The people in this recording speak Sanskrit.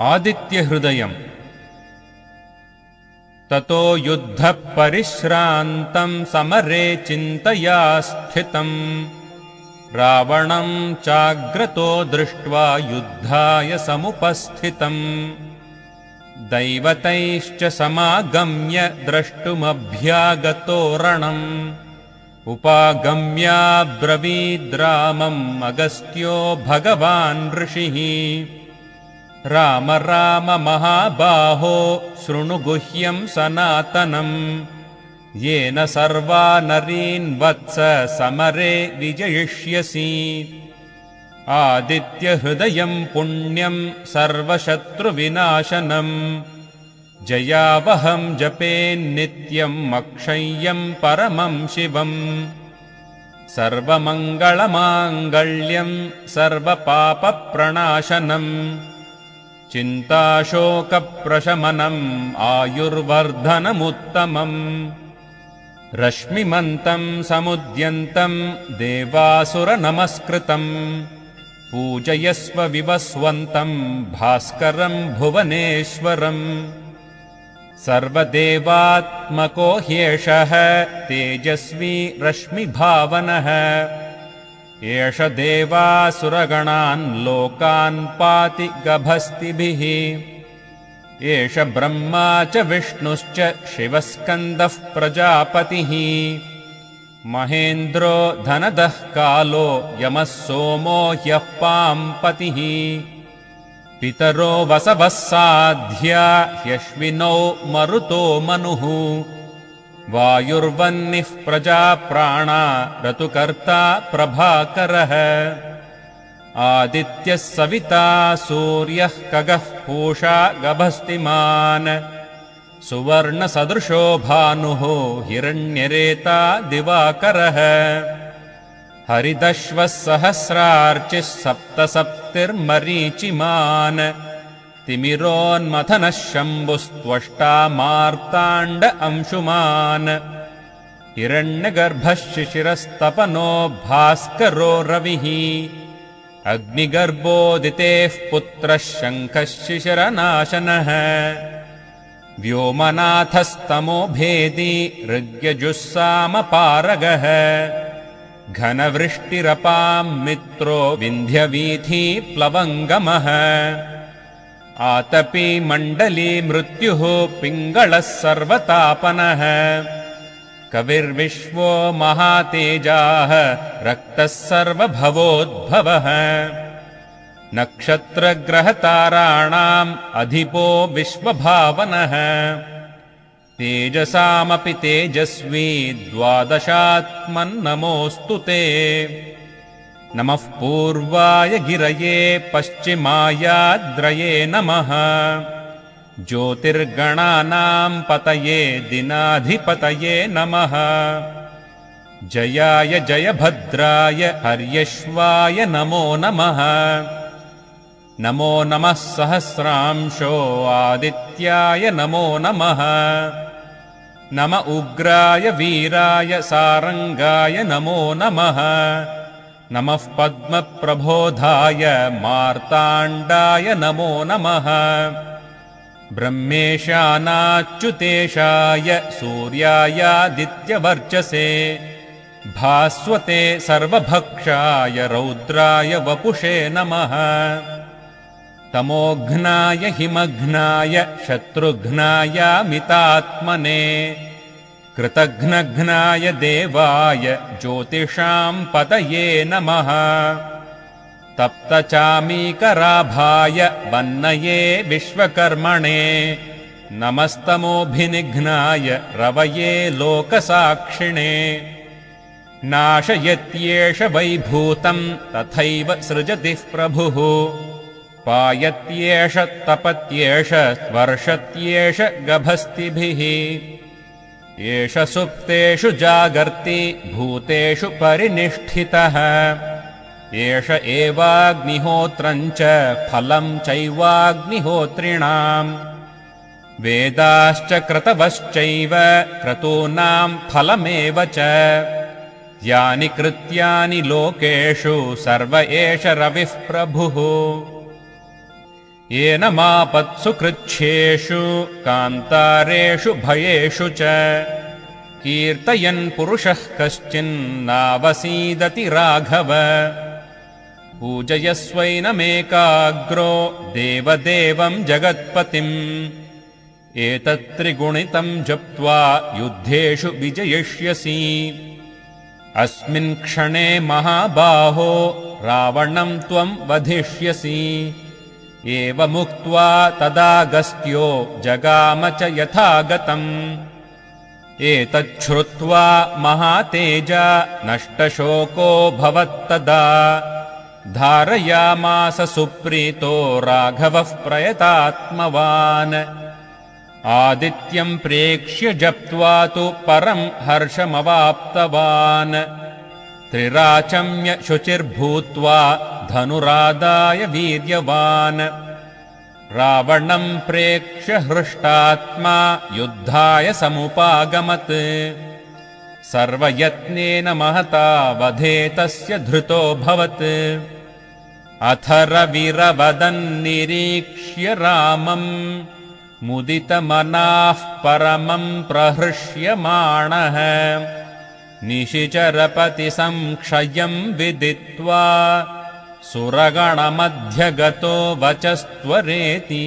आदित्यहृदयम्। ततो युद्धः परिश्रान्तम् समरे चिन्तया स्थितम्। रावणम् चाग्रतो दृष्ट्वा युद्धाय समुपस्थितम्। दैवतैश्च समागम्य द्रष्टुमभ्यागतोरणम्। उपागम्याब्रवीद्रामम् अगस्त्यो भगवान् ऋषिः राम राम महाबाहो शृणु गुह्यम् सनातनम्। येन सर्वा नरीन् वत्स समरे विजयिष्यसि। आदित्यहृदयम् पुण्यम् सर्वशत्रुविनाशनम्। जयावहम् जपेन्नित्यम् अक्षय्यम् परमम् शिवम्। सर्वमङ्गलमाङ्गल्यम् सर्वपापप्रणाशनम् चिन्ताशोकप्रशमनम् आयुर्वर्धनमुत्तमम् रश्मिमन्तम् समुद्यन्तम् देवासुरनमस्कृतम् पूजयस्व विवस्वन्तम् भास्करम् भुवनेश्वरम् सर्वदेवात्मको ह्येषः तेजस्वी रश्मिभावनः एष देवासुरगणान् लोकान् पाति गभस्तिभिः। एष ब्रह्मा च विष्णुश्च शिवस्कन्दः प्रजापतिः। महेन्द्रो धनदः कालो यमः सोमो ह्यः पाम्पतिः पितरो वसवः साध्या ह्यश्विनौ मरुतो मनुः वायुर्वह्निः प्रजाप्राणा ऋतुकर्ता प्रभाकरः। आदित्यः सविता सूर्यः कगः पूषा गभस्तिमान्। सुवर्णसदृशो भानुः हिरण्यरेता दिवाकरः। हरिदश्वः सहस्रार्चिः सप्तसप्तिर्मरीचिमान् तिमिरोन्मथनः शम्भुस्त्वष्टा मार्ताण्ड अंशुमान्। हिरण्यगर्भः शिशिरस्तपनो भास्करो रविः। अग्निगर्भोदितेः पुत्रः शङ्खः शिशिरनाशनः व्योमनाथस्तमो भेदी ऋग्यजुःसामपारगः घनवृष्टिरपाम् मित्रो विन्ध्यवीथी प्लवङ्गमः आतपी मण्डली मृत्युः पिङ्गळः सर्वतापनः। कविर्विश्वो महातेजाः रक्तः सर्वभवोद्भवः। नक्षत्रग्रहताराणाम् अधिपो विश्वभावनः। तेजसामपि तेजस्वी द्वादशात्मन्नमोऽस्तु ते नमः पूर्वाय गिरये पश्चिमायाद्रये नमः। ज्योतिर्गणानाम् पतये दिनाधिपतये नमः। जयाय जयभद्राय हर्यश्वाय नमो नमः। नमो नमः सहस्रांशो आदित्याय नमो नमः। नम उग्राय वीराय सारङ्गाय नमो नमः नमः पद्मप्रबोधाय मार्ताण्डाय नमो नमः। ब्रह्मेशानाच्युतेशाय सूर्यायादित्यवर्चसे। भास्वते सर्वभक्षाय रौद्राय वपुषे नमः। तमोघ्नाय हिमघ्नाय शत्रुघ्नायामितात्मने कृतघ्नघ्नाय देवाय ज्योतिषाम् पतये नमः। तप्तचामीकराभाय वन्नये विश्वकर्मणे नमस्तमोऽभिनिघ्नाय रवये लोकसाक्षिणे। नाशयत्येष वैभूतम् तथैव सृजतिः प्रभुः। पायत्येष तपत्येष वर्षत्येष गभस्तिभिः एष सुप्तेषु जागर्ति भूतेषु परिनिष्ठितः। एष एवाग्निहोत्रम् च फलम् चैवाग्निहोत्रिणाम्। वेदाश्च क्रतवश्चैव क्रतूनाम् फलमेव च। यानि कृत्यानि लोकेषु सर्व एष रविः प्रभुः येन मापत्सु कृच्छ्येषु कान्तारेषु भयेषु च। कीर्तयन् पुरुषः कश्चिन्नावसीदति राघव। पूजयस्वैनमेकाग्रो देवदेवम् जगत्पतिम्। एतत्त्रिगुणितम् जप्त्वा युद्धेषु विजयिष्यसि। अस्मिन् क्षणे महाबाहो रावणम् त्वम् वधिष्यसि एवमुक्त्वा तदागस्त्यो जगाम च यथागतम्। एतच्छ्रुत्वा महातेज नष्टशोको भवत्तदा धारयामास सुप्रीतो राघवः प्रयतात्मवान्। आदित्यम् प्रेक्ष्य जप्त्वा तु परम् हर्षमवाप्तवान्। त्रिराचम्य शुचिर्भूत्वा धनुरादाय वीर्यवान्। रावणम् प्रेक्ष्य हृष्टात्मा युद्धाय समुपागमत्। सर्वयत्नेन महता वधे तस्य धृतोऽभवत् रविरवदन्निरीक्ष्य रामम् मुदितमनाः परमम् प्रहृष्यमाणः निशिचरपतिसंक्षयम् विदित्वा सुरगणमध्यगतो वचस्त्वरेति